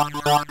Bob, Bob,